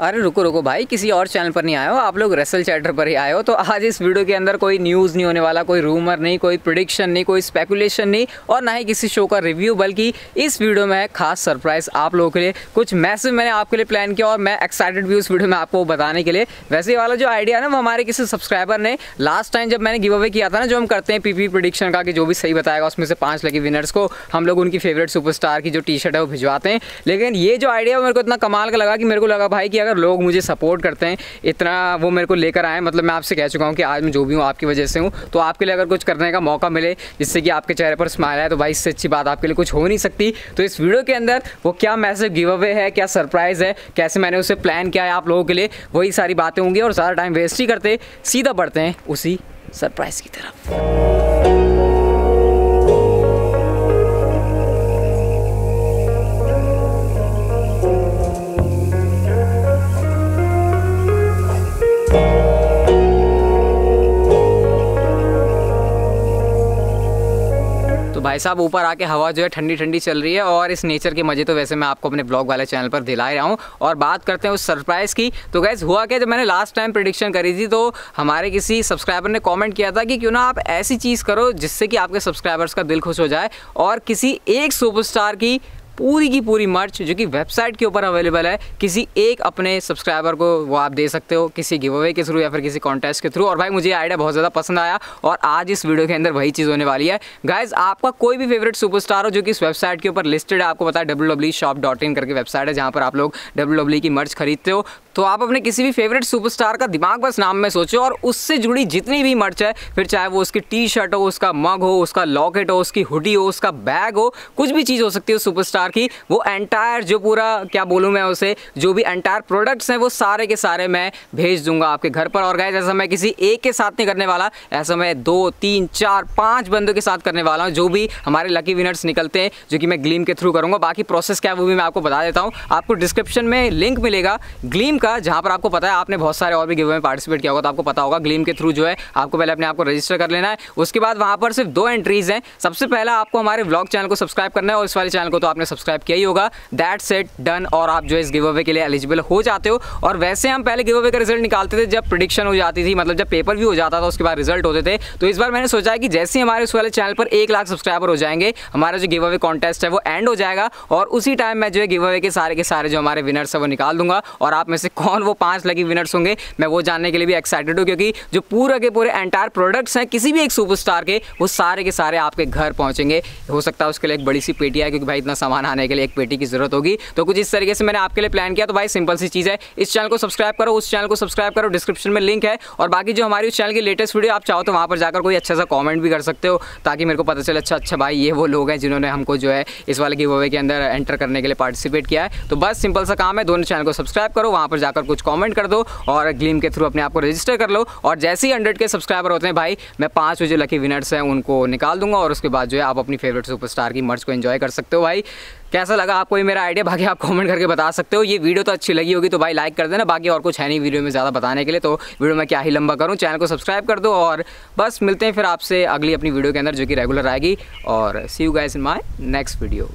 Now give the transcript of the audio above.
अरे रुको रुको भाई, किसी और चैनल पर नहीं आए हो। आप लोग रेसल चैटर पर ही आए हो। तो आज इस वीडियो के अंदर कोई न्यूज़ नहीं होने वाला, कोई रूमर नहीं, कोई प्रिडिक्शन नहीं, कोई स्पेकुलेशन नहीं, और ना ही किसी शो का रिव्यू बल्कि इस वीडियो में खास सरप्राइज़ आप लोगों के लिए। कुछ मैसेज मैंने आपके लिए प्लान किया और मैं एक्साइटेड भी उस वीडियो में आपको बताने के लिए। वैसे वाला जो आइडिया ना, वो हमारे किसी सब्सक्राइबर ने लास्ट टाइम जब मैंने गिव अवे किया था ना, जो हम करते हैं पीपी प्रिडिक्शन का, कि जो भी सही बताएगा, उसमें से पाँच लकी विनर्स को, हम लोग उनकी फेवरेट सुपरस्टार की जो टी शर्ट है, वो भिजवाते हैं। लेकिन ये जो आइडिया मेरे को इतना कमाल का लगा कि मेरे को लगा भाई कि अगर लोग मुझे सपोर्ट करते हैं, इतना वो मेरे को लेकर आए मतलब मैं आपसे कह चुका हूँ कि आज मैं जो भी हूँ, आपकी वजह से हूँ तो आपके लिए अगर कुछ करने का मौका मिले, जिससे कि आपके चेहरे पर स्माइल आए तो भाई इससे अच्छी बात आपके लिए कुछ हो नहीं सकती। तो इस वीडियो के अंदर वो क्या मैसेज गिव अवे है, क्या सरप्राइज़ है, कैसे मैंने उसे प्लान किया है आप लोगों के लिए, वही सारी बातें होंगी और ज़्यादा टाइम वेस्ट ही करते, सीधा बढ़ते हैं उसी सरप्राइज़ की तरफ़। भाई साहब, ऊपर आके हवा जो है ठंडी ठंडी चल रही है और इस नेचर के मज़े तो वैसे मैं आपको अपने ब्लॉग वाले चैनल पर दिला रहा हूँ। और बात करते हैं उस सरप्राइज़ की। तो गैस हुआ क्या, जब मैंने लास्ट टाइम प्रिडिक्शन करी थी तो हमारे किसी सब्सक्राइबर ने कॉमेंट किया था कि क्यों ना आप ऐसी चीज़ करो जिससे कि आपके सब्सक्राइबर्स का दिल खुश हो जाए और किसी एक सुपरस्टार की पूरी की पूरी मर्च जो कि वेबसाइट के ऊपर अवेलेबल है। किसी एक अपने सब्सक्राइबर को वो आप दे सकते हो, किसी गिव अवे के थ्रू या फिर किसी कॉन्टेस्ट के थ्रू और भाई, मुझे आइडिया बहुत ज़्यादा पसंद आया और आज इस वीडियो के अंदर वही चीज़ होने वाली है। गाइज़ आपका कोई भी फेवरेट सुपरस्टार हो जो कि इस वेबसाइट के ऊपर लिस्टेड है, आपको पता है डब्ल्यू करके वेबसाइट है, जहाँ पर आप लोग डब्ल्यू की मर्च खरीदते हो। तो आप अपने किसी भी फेवरेट सुपरस्टार का दिमाग बस नाम में सोचो और उससे जुड़ी जितनी भी मर्च है, फिर चाहे वो उसकी टी शर्ट हो, उसका मग हो, उसका लॉकेट हो, उसकी हुडी हो, उसका बैग हो, कुछ भी चीज़ हो सकती है सुपरस्टार की, वो एंटायर जो पूरा, क्या बोलूँ मैं उसे, जो भी एंटायर प्रोडक्ट्स हैं, वो सारे के सारे मैं भेज दूँगा आपके घर पर। और गए जैसा मैं किसी एक के साथ नहीं करने वाला, ऐसा मैं दो, तीन, चार, पाँच बंदों के साथ करने वाला हूँ, जो भी हमारे लकी विनर्स निकलते हैं, जो कि मैं ग्लीम के थ्रू करूँगा। बाकी प्रोसेस क्या है, वो भी मैं आपको बता देता हूँ। आपको डिस्क्रिप्शन में लिंक मिलेगा ग्लीम का, जहाँ पर आपको पता है, आपने बहुत सारे और भी गिवे में पार्टिसिपेट किया होगा तो आपको पता होगा ग्लीम के थ्रू जो है, आपको पहले अपने आप को रजिस्टर कर लेना है। उसके बाद वहाँ पर सिर्फ़ दो एंट्रीज हैं। सबसे पहला आपको हमारे ब्लॉग चैनल को सब्सक्राइब करना है, और इस वाले चैनल को तो आपने सब्सक्राइब किया ही होगा। दैट सेट डन और आप जो है इस गिव अवे के लिए एलिजिबल हो जाते हो। और वैसे हम पहले गिव अवे का रिज़ल्ट निकालते थे, जब प्रिडिक्शन हो जाती थी मतलब जब पेपर भी हो जाता था, उसके बाद रिज़ल्ट होते थे। तो इस बार मैंने सोचा है कि जैसे ही हमारे उस वाले चैनल पर एक लाख सब्सक्राइबर हो जाएँगे, हमारा जो गिव अवे कॉन्टेस्ट है, वो एंड हो जाएगा। और उसी टाइम मैं जो है गिव अवे के सारे के सारे जो हमारे विनर्स है, वो निकाल दूँगा, और आप में से कौन वो पाँच लगी विनर्स होंगे, मैं वो जानने के लिए भी एक्साइटेड हूँ, क्योंकि जो पूरे के पूरे एंटायर प्रोडक्ट्स हैं, किसी भी एक सुपरस्टार के, वो सारे के सारे आपके घर पहुँचेंगे। हो सकता है उसके लिए एक बड़ी सी पेटी है क्योंकि भाई इतना सामान आने के लिए एक पेटी की ज़रूरत होगी। तो कुछ इस तरीके से मैंने आपके लिए प्लान किया तो भाई सिंपल सी चीज़ है। इस चैनल को सब्सक्राइब करो, उस चैनल को सब्सक्राइब करो डिस्क्रिप्शन में लिंक है। और बाकी जो हमारी उस चैनल की लेटेस्ट वीडियो आप चाहो तो वहाँ पर जाकर कोई अच्छा सा कॉमेंट भी कर सकते हो, ताकि मेरे को पता चले अच्छा अच्छा भाई, ये वो लोग हैं जिन्होंने हमको जो है इस वाले गिव अवे के अंदर एंटर करने के लिए पार्टिसिपेट किया है। तो बस सिंपल सा काम है, दोनों चैनल को सब्सक्राइब करो, वहाँ पर जाकर कुछ कॉमेंट कर दो और ग्लीम के थ्रू अपने आप को रजिस्टर कर लो। और जैसे ही हंड्रेड के सब्सक्राइबर होते हैं, भाई, मैं पाँच जो लकी विनर्स हैं, उनको निकाल दूँगा और उसके बाद जो है आप अपनी फेवरेट सुपरस्टार की मर्ज को एंजॉय कर सकते हो। भाई, कैसा लगा आपको ये मेरा आइडिया बाकी आप कमेंट करके बता सकते हो। ये वीडियो तो अच्छी लगी होगी तो भाई लाइक कर देना। बाकी और कुछ है नहीं वीडियो में ज़्यादा बताने के लिए तो वीडियो में क्या ही लंबा करूँ चैनल को सब्सक्राइब कर दो और बस मिलते हैं फिर आपसे अगली अपनी वीडियो के अंदर, जो कि रेगुलर आएगी। और see you guys in my next video